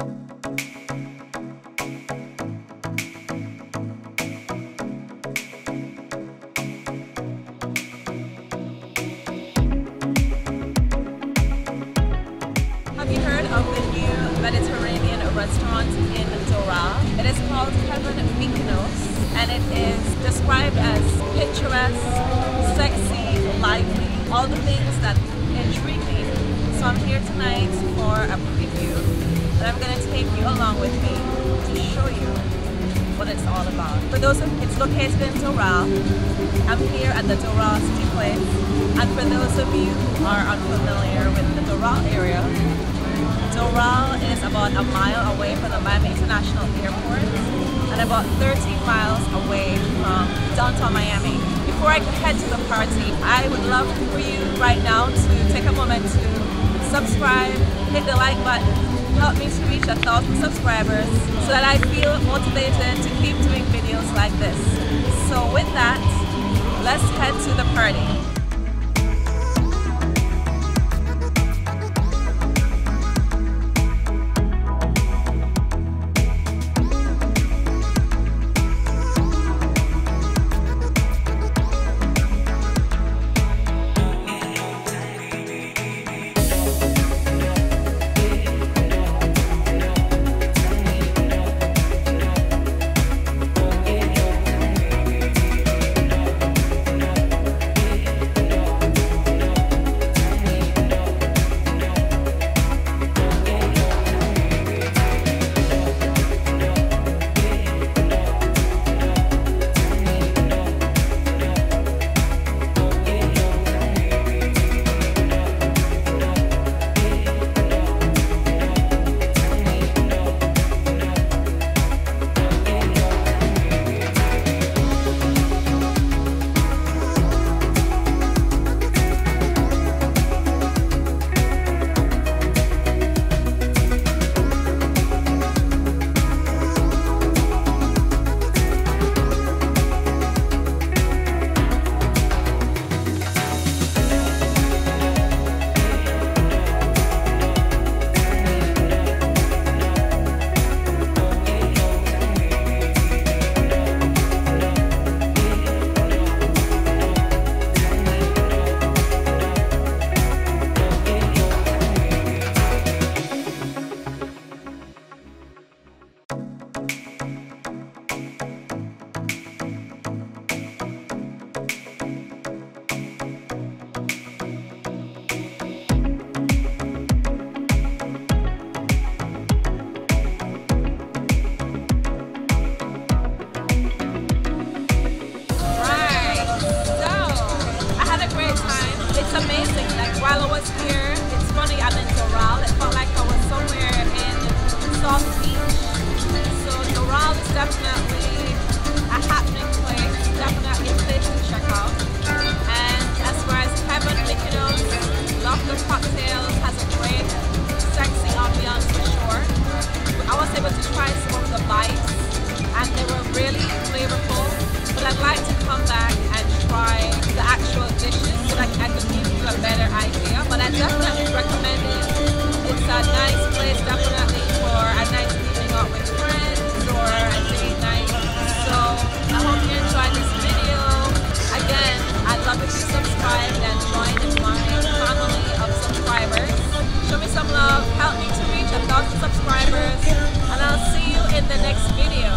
Have you heard of the new Mediterranean restaurant in Doral? It is called Heaven Mykonos and it is described as picturesque, sexy, I'm going to take you along with me to show you what it's all about. For those of it's located in Doral. I'm here at the Doral City Place and for those of you who are unfamiliar with the Doral area, Doral is about a mile away from the Miami International Airport and about 13 miles away from downtown Miami. Before I head to the party, I would love for you right now to take a moment to subscribe, hit the like button, help me to reach a thousand subscribers so that I feel motivated to keep doing videos like this. So with that, let's head to the party. While I was here, it's funny. I'm in Doral. It felt like I was somewhere in South Beach. So Doral is definitely a happening place. Definitely a place to check out. And as far as Heaven Mykonos, love the cocktails. Has a great, sexy ambiance for sure. I was able to try some of the bites, and they were really flavorful. But I'd like to come back and try the actual dishes so that I give a better idea. But I definitely recommend it. It's a nice place, definitely for a nice evening out with friends or a date night. So I hope you enjoyed this video. Again, I'd love if you subscribed and joined my family of subscribers. Show me some love, help me to reach a thousand subscribers, and I'll see you in the next video.